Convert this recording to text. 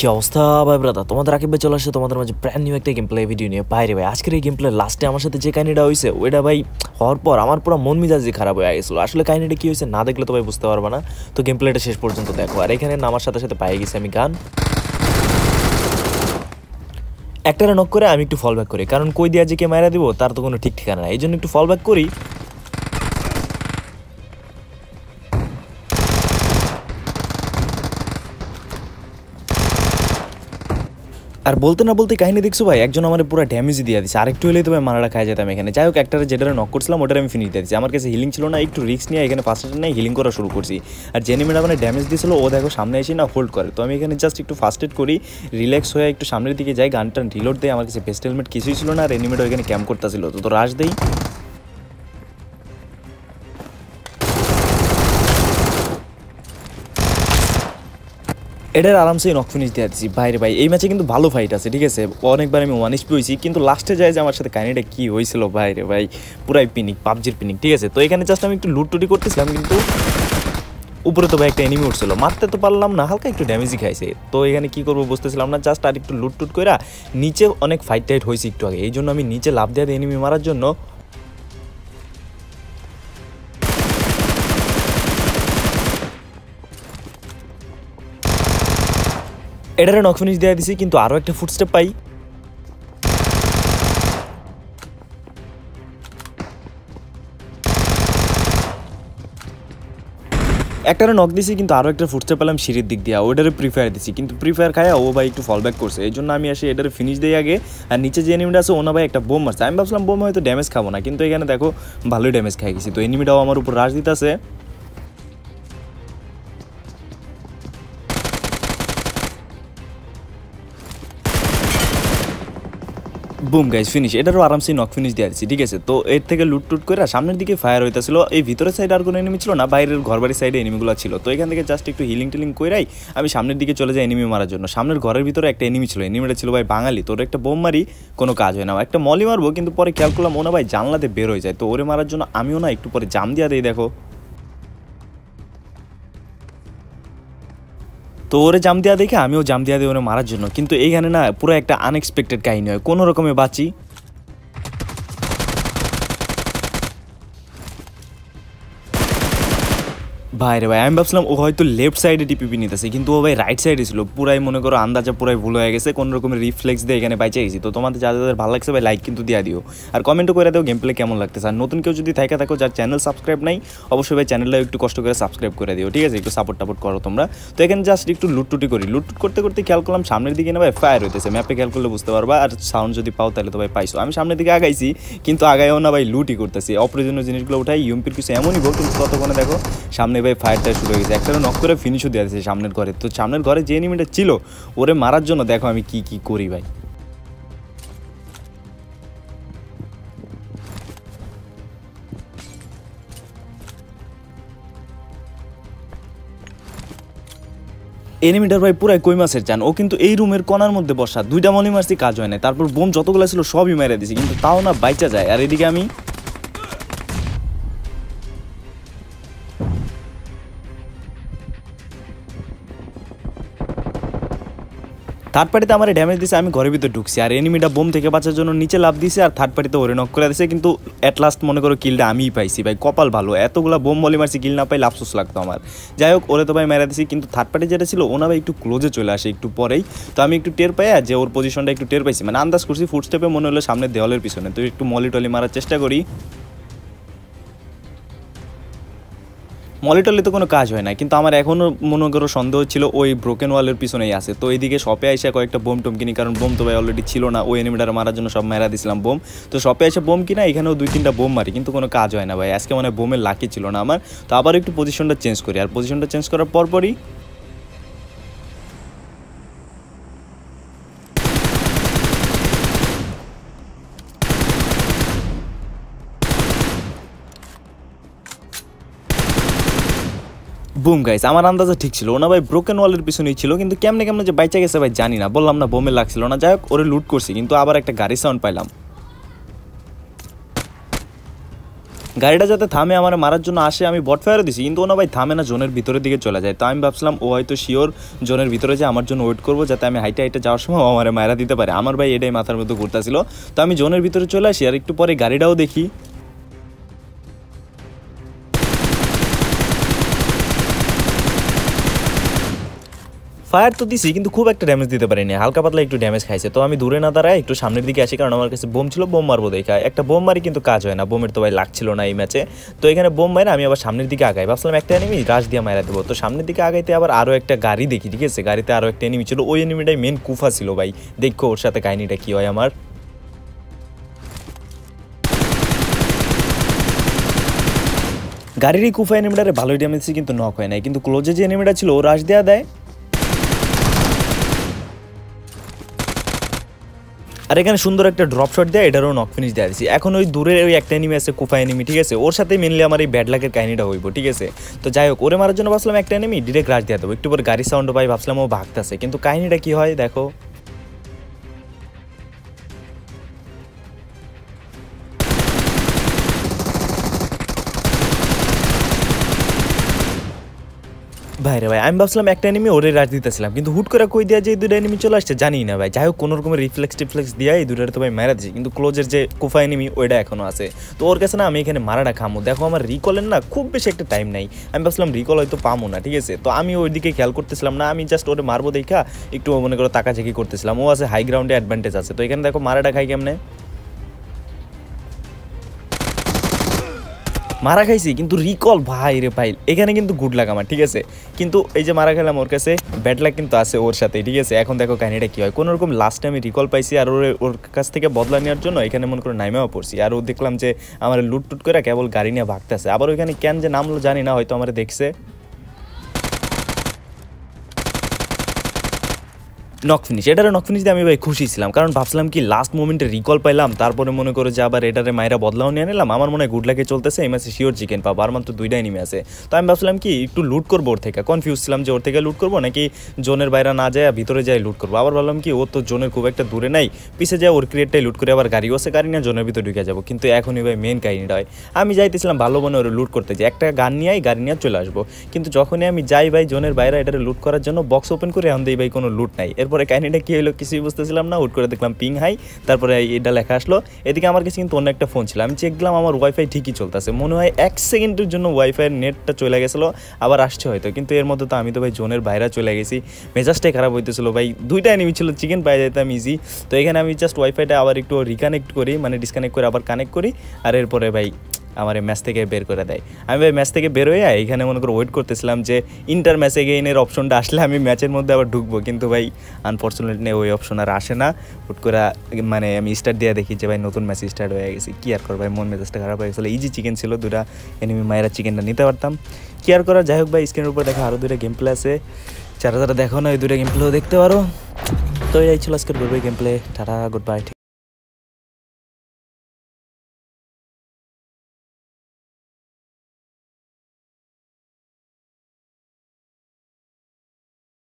কি অবস্থা? ভাই ব্রাদা তোমাদের ভাই চলে আসছে তোমাদের মাঝে ব্র্যান্ড নিউ একটা গেম প্লে ভিডিও নিয়ে বাইরে ভাই, আজকের এই গেম প্লে লাস্টে আমার সাথে যে কাহিনিটা হয়েছে ওইটা ভাই হওয়ার পর আমার পুরো মন মিজাজি খারাপ হয়ে গেছিল। আসলে কাহিনিটা কি হয়েছে না দেখলে তো ভাই বুঝতে পারবে না। তো গেম প্লেটা শেষ পর্যন্ত দেখো। আর এখানে নামার সাথে সাথে পাই গেছি আমি গান। একটারে নক করে আমি একটু ফল ব্যাক করি। কারণ কই দিয়া যে কে মারা দিব, তার তো কোনো ঠিক ঠিকানা নাই। এই জন্য একটু ফল ব্যাক করি। আর বলতে না বলতে কাহিনী দেখছ ভাই? একজন আমার পুরো ড্যামেজ দিয়ে দিচ্ছে আরেকটু হলেই তো ভাই মারাটা খাই যেতাম এখানে। যাই হোক একটা যেটা নক করছিলাম ওটা আমি ফিনিশ দিয়ে দিচ্ছি আমার কাছে হিলিং ছিল না, একটু রিস্ক নিয়ে এখানে ফার্স্ট নেই হিলিং করা শুরু করছি। আর জেনে ম্যাডাম মানে ড্যামেজ দিয়েছিল, ও দেখো সামনে এসে না হোল্ড করে। তো আমি এখানে জাস্ট একটু ফার্স্ট এড করি রিল্যাক্স হয়ে একটু সামনের দিকে যাই, গানটা রিলোড দেয় আমার কাছে বেস্ট হেলমেট কিছুই ছিল না, আর এনিমেটা ওইখানে ক্যাম্প করতেছিল। তো তো রাশ দেই। এটার আরামসে নক ফিনিশ দিয়ে দিচ্ছি বাইরে ভাই, এই ম্যাচে কিন্তু ভালো ফাইট আছে, ঠিক আছে? অনেকবার আমি ওয়ান এসপি হয়েছি, কিন্তু লাস্টে যায় যে আমার সাথে কাহিনিটা কী হয়েছিল বাইরে ভাই? পুরাই পিনিক পাবজির পিনিক ঠিক আছে? তো এখানে জাস্ট আমি একটু লুটটুটি করতেছিলাম, কিন্তু উপরে তো ভাই একটা এনিমি উঠছিল। মারতে তো পারলাম না, হালকা একটু ড্যামেজই খাইছে। তো এখানে কি করব বুঝতেছিলাম না জাস্ট আর একটু লুট টুট করে নিচে অনেক ফাইট টাইট হয়েছে একটু আগে। এই জন্য আমি নিচে লাভ দেওয়া এনিমি মারার জন্য এটারে নক ফিনিশ দেওয়া দিছি, কিন্তু আরও একটা ফুটস্টেপ পাই। একটারে নক দিছি, কিন্তু আরও একটা ফুটস্টেপ পেলাম সিঁড়ির দিক দিয়ে। ওইটারে প্রিফায়ার দিছি, কিন্তু প্রিফায়ার খায় ও ভাই একটু ফল ব্যাক করছে। এই জন্য আমি আসি এটারে ফিনিশ দিই আগে। আর নিচে যে এনিমিটা আছে, ওনা ভাই একটা বোম মারছে। আমি ভাবছিলাম বোম হয়তো ড্যামেজ খাব না, কিন্তু এখানে দেখো ভালোই ড্যামেজ খাই গেছি। তো এনিমিটাও আমার উপর রাশ দিতেছে। বুম গাইজ ফিনিশ এটারও আরামসে নক ফিনিশ দিয়ে দিচ্ছি ঠিক আছে? তো এর থেকে লুট টুট করে সামনের দিকে ফায়ার হইতেছিল। এই ভিতরের সাইডে আর কোনো এনিমি ছিল না, বাইরের ঘরবাড়ির সাইডে এনিমিগুলো ছিল। তো এখান থেকে জাস্ট একটু হিলিং টিলিং করাই আমি সামনের দিকে চলে যাই এনিমি মারার জন্য। সামনের ঘরের ভিতরে একটা এনিমি ছিল। এনিমিটা ছিল ভাই বাঙালি। তোর একটা বোম মারি, কোনো কাজ হয় না। একটা মলি মারবো, কিন্তু পরে খেয়াল করলাম ওনা ভাই জানলাতে বের হয়ে যায়। তো ওরে মারার জন্য আমিও না, একটু পরে জাম দিয়া দিই, দেখো। তো ওরে জাম দেওয়া দেখে আমিও জাম দেওয়া দিই ওরে মারার জন্য। কিন্তু এইখানে না পুরো একটা আনএক্সপেক্টেড কাহিনী হয়। কোনো রকমে বাঁচি। ভাই রে ভাই, আমি ভাবছিলাম ও হয়তো লেফট সাইডে টিপিপি নিতেছে, কিন্তু ও ভাই রাইট সাইডে ছিল, পুরাই মনে করো আন্দাজে পুরাই ভুল হয়ে গেছে, কোনো রকমের রিফ্লেক্স দিয়ে এখানে বাইচে গেছি। তো তোমাদের যাদের যাদের ভালো লাগছে ভাই লাইক কিন্তু দিয়ে দিও। আর কমেন্টও করে দাও গেম প্লে কেমন লাগতেছে। আর নতুন কেউ যদি থাকে, থাকো, যার চ্যানেল সাবস্ক্রাইব নাই, অবশ্যই ভাই চ্যানেলটা একটু কষ্ট করে সাবস্ক্রাইব করে দিও, ঠিক আছে? একটু সাপোর্ট টাপোর্ট করো তোমরা। তো এখানে জাস্ট একটু লুটটুটি করি। লুটটুট করতে করতে খেয়াল করলাম সামনের দিকে না ভাই ফায়ার হইতেছে। ম্যাপে খেয়াল করলে বুঝতে পারবা। আর সাউন্ড যদি পাও তাহলে তো ভাই পাইছো। আমি সামনের দিকে আগাইছি, কিন্তু আগাইও না ভাই, লুটই করতেছি। অপ্রয়োজনীয় জিনিসগুলো উঠাই ইউএমপির কিছু এমনই গো কিন্তু ততক্ষণে দেখো সামনে ভাই ফায়ারটা শুরু হয়ে গেছে। একটা নক করে ফিনিশও দেওয়া দিয়েছে সামনের ঘরে। তো সামনের ঘরে যে এনিমিটা ছিল, ওরে মারার জন্য দেখো আমি কি কি করি ভাই। এনিমিটার ভাই পুরাই কই মাছের চান। ও কিন্তু এই রুমের কণার মধ্যে বসা। দুইটা মলি মারছি, কাজ হয় না তারপর বোম যতগুলো ছিল, সবই মেরে দিছি। কিন্তু তাও না বাইচা যায়। আর এদিকে আমি থার্ড পার্টিতে আমার ড্যামেজ দিছে, আমি ঘরের ভিতরে ঢুকছি। আর এনিমিটা বোম থেকে বাঁচার জন্য নিচে লাভ দিছে আর থার্ড পার্টিতে ওরে নক করে দিছে। কিন্তু অ্যাট লাস্ট মনে করো কিলটা আমিই পাইছি। ভাই, কপাল ভালো। এতগুলো বোম বলি মারছি কিল না পাইলে আফসোস লাগতো আমার। যাই হোক, ওরে তো ভাই মেরা দিছি। কিন্তু থার্ড পার্টি যেটা ছিল ওনা ভাই একটু ক্লোজে চলে আসে একটু পরেই। তো আমি একটু টের পাই যে ওর পজিশনটা একটু টের পাইছি। মানে আন্দাজ করছি ফুট স্টেপে মনে হলো সামনে দেওয়ালের পিছনে। তো একটু মলি টলি মারার চেষ্টা করি। মলিটলে তো কোনো কাজ হয় না কিন্তু আমার এখনও মনে করো সন্দেহ ছিল ওই ব্রোকেন ওয়ালের পিছনেই আছে। তো এইদিকে শপে আসে কয়েকটা বোম টোম কিনি, কারণ বোম তো ভাই অলরেডি ছিল না, ওই এনিমিটার মারার জন্য সব মেরা দিছিলাম বোম। তো শপে এসে বোম কিনা, এখানেও দুই তিনটা বোম মারি, কিন্তু কোনো কাজ হয় না ভাই। আজকে মানে বোমের লাকি ছিল না আমার। তো আবার একটু পজিশনটা চেঞ্জ করি। আর পজিশনটা চেঞ্জ করার পরপরই বুম গাইস আমার আন্দাজে ঠিক ছিল। ওনা ভাই ব্রোকেন ওয়ালের পিছনেই ছিল, কিন্তু কেমনে কেমনে যে বাইচা গেছে ভাই জানি না। বললাম না, বোমে লাগছিল না। যাই হোক, ওরে লুট করছি, কিন্তু আবার একটা গাড়ি সাউন্ড পাইলাম। গাড়িটা যাতে থামে, আমার মারার জন্য আসে, আমি বট ফায়ারও দিছি, কিন্তু ওনা ভাই থামে না, জোনের ভিতরের দিকে চলে যায়। তো আমি ভাবছিলাম, ও হয়তো শিওর জোনের ভিতরে যে আমার জন্য ওয়েট করব, যাতে আমি হাইটে হাইটে যাওয়ার সময় আমার মায়েরা দিতে পারে। আমার ভাই এটাই মাথার মধ্যে ঘুরতেছিল। তো আমি জোনের ভিতরে চলে আসি, আর একটু পরে গাড়িটাও দেখি। ফায়ার তো দিছি, কিন্তু খুব একটা ড্যামেজ দিতে পারিনি। হালকা পাতলা একটু ড্যামেজ খাইছে। তো আমি দূরে না দাঁড়ায় একটু সামনের দিকে আসি, কারণ আমার কাছে বোম ছিল, বোম মারবো দেখা। একটা বোম মারি কিন্তু কাজ হয় না, বোমের তো ভাই লাগছিল না এই ম্যাচে তো এখানে বোম মারে আমি আবার সামনের দিকে আগাই। ভাবছিলাম একটা এনিমি রাশ দিয়ে মারা দেবো। তো সামনের দিকে আগাইতে আবার আরও একটা গাড়ি দেখি, ঠিক আছে? গাড়িতে আরও একটা এনিমি ছিল। ওই এনিমিটাই মেন কুফা ছিল ভাই। দেখো ওর সাথে কাহিনিটা কী হয় আমার। গাড়ির এই কুফা এনিমিটারে ভালোই ড্যামেজ কিন্তু নক হয় নাই। কিন্তু ক্লোজে যে এনিমিটা ছিল, ও রাশ দেওয়া দেয়। আর এখানে সুন্দর একটা ড্রপ শট দেয়, এটারও নক ফিনিশ দেওয়া দিচ্ছি এখন ওই দূরের ওই একটা এনিমি আছে, কুফা এনিমি ঠিক আছে? ওর সাথে মেনলি আমার এই ব্যাড লাকের কাহিনিটা হইব, ঠিক আছে? তো যাই হোক, ওরে মারার জন্য ভাবছিলাম একটা এনিমি ডিরেক্ট রাশ দিয়ে দেবো। একটু পর গাড়ি সাউন্ড পাই, ভাবছিলাম ও ভাগতেছে। কিন্তু কাহিনিটা কি হয়, দেখো? ভাই রে ভাই, আমি ভাবছিলাম একটা এনিমি ওরে রাজ দিতেছিলাম, কিন্তু হুট করে কই দেওয়া যে এই দুটো এনিমি চলে আসছে জানি না ভাই। যাই হোক, কোনো রকমের রিফ্লেক্স টিফ্লেক্স দিয়ে এই দুটোর তো ভাই মেরা দিচ্ছি কিন্তু ক্লোজের যে কুফা এনিমি ওইটা এখনও আছে। তো ওর কাছে না আমি এখানে মারাটা খামো। দেখো আমার রিকলের না খুব বেশি একটা টাইম নাই। আমি ভাবছিলাম রিকল হয়তো পামো না, ঠিক আছে? তো আমি ওই দিকে খেয়াল করতেছিলাম না, আমি জাস্ট ওরে মারবো দেখা, একটু মনে করো তাকাঝাকি করতেছিলাম। ও আছে হাই গ্রাউন্ডে অ্যাডভান্টেজ আছে। তো এখানে দেখো মারাটা খাই কেমনে? মারা খাইছি, কিন্তু রিকল ভাই রে ভাই, এখানে কিন্তু গুড লাগ আমার, ঠিক আছে? কিন্তু এই যে মারা খেলাম ওর কাছে ব্যাড লাগ কিন্তু আছে ওর সাথে, ঠিক আছে? এখন দেখো কাহিনিটা কী হয়। কোনোরকম লাস্টে আমি রিকল পাইছি আর ওর ওর কাছ থেকে বদলা নেওয়ার জন্য এখানে মনে করে নাইমেও পড়ছি। আর ও দেখলাম যে আমার লুট টুট করে কেবল গাড়ি নিয়ে ভাগতেছে। আবার ওইখানে কেন যে নামলো জানি না, হয়তো আমার দেখছে। নক ফিনিশ এটারে নক ফিনিশ দিয়ে আমি ভাই খুশি ছিলাম। কারণ ভাবছিলাম কি লাস্ট মোমেন্টে রিকল পাইলাম, তারপরে মনে করো যে আবার এটারে মায়েরা বদলাও নিয়ে নিলাম। আমার মনে হয় গুড লাগে চলতেছে, এই ম্যাচে শিওর চিকেন পাবো। আর মাত্র দুইটাই নেমে আছে। তো আমি ভাবছিলাম কি, একটু লুট করব ওর থেকে। কনফিউজ ছিলাম যে ওর থেকে লুট করব নাকি জোনের বাইরে না যায়, ভিতরে যায় লুট করব। আবার ভাবলাম কি, ও তো জোনের খুব একটা দূরে নাই। পিছে যায় ওর ক্রিয়েটটাই লুট করে আবার গাড়িও আছে, গাড়ি নিয়ে জোনের ভিতরে ঢুকে যাব। কিন্তু এখনই ভাই মেন কাহিনিটা হয়, আমি যাইতেছিলাম ভালো মনে ওর লুট করতে যে একটা গান নিয়ে গাড়ি নিয়ে চলে আসব। কিন্তু যখনই আমি যাই ভাই জোনের বাইরে এটারে লুট করার জন্য বক্স ওপেন করে দিই ভাই কোনো লুট নাই। এরপরে কাহিনিটা কী হলো কিছুই বুঝতেছিলাম না, হুট করে দেখলাম পিং হাই তারপরে এটা লেখা আসলো। এদিকে আমার কাছে কিন্তু অন্য একটা ফোন ছিল। আমি চেক দিলাম, আমার ওয়াইফাই ঠিকই চলতেছে। মনে হয় এক সেকেন্ডের জন্য ওয়াইফাইয়ের নেটটা চলে গেছিল, আবার আসছে হয়তো। কিন্তু এর মধ্যে তো আমি তো ভাই জোনের বাইরে চলে গেছি। মেজাজটাই খারাপ হইতেছিল ভাই। দুইটা এনিমি ছিল চিকেন পাই যেতাম ইজি তো এখানে আমি জাস্ট ওয়াইফাইটা আবার একটু রিকানেক্ট করি মানে ডিসকানেক্ট করে আবার কানেক্ট করি। আর এরপরে ভাই আমার এই ম্যাচ থেকে বের করে দেয়। আমি ভাই ম্যাচ থেকে বের হয়ে এখানে মনে করে ওয়েট করতেছিলাম যে ইন্টার ম্যাচে গেইনের অপশনটা আসলে আমি ম্যাচের মধ্যে আবার ঢুকবো। কিন্তু ভাই আনফর্চুনেটলি ওই অপশন আর আসে না। হুট করে মানে আমি স্টার্ট দিয়ে দেখি যে ভাই নতুন ম্যাচ স্টার্ট হয়ে গেছে। কি আর কর ভাই, মন মেজাজটা খারাপ হয়ে গেছিল। ইজি চিকেন ছিল দুটা এনিমি মায়েরা চিকেনটা নিতে পারতাম। কি আর করা, যাই হোক ভাই স্ক্রিনের উপর দেখা আরও দুটা গেম প্লে আছে। যারা যারা দেখো না ওই দুটা গেম প্লেও দেখতে পারো। তো এই ছিল আজকের game play tata good bye